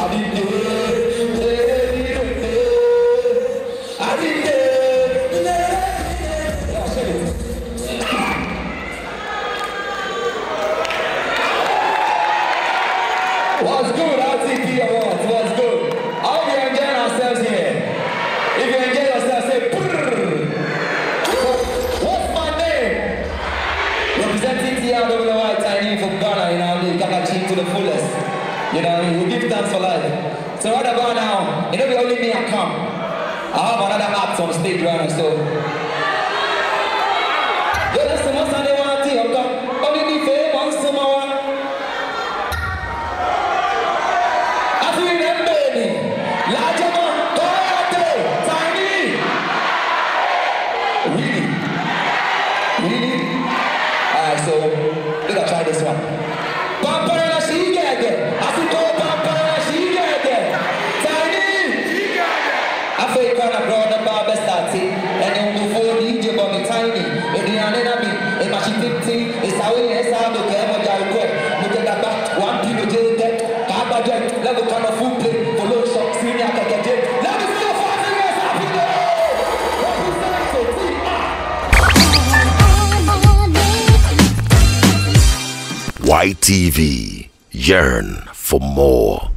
I'll be What's good, RTP Awards? What's good? I hope you're enjoying ourselves here. If you enjoy yourself, say Brrr. What's my name? Representing TRWI Tinny from Ghana, you know, they got achieved to the fullest. You know, we give thanks for life. So what about now, it don't be only me I come. I have another act on stage right now, so YTV. Yearn for more.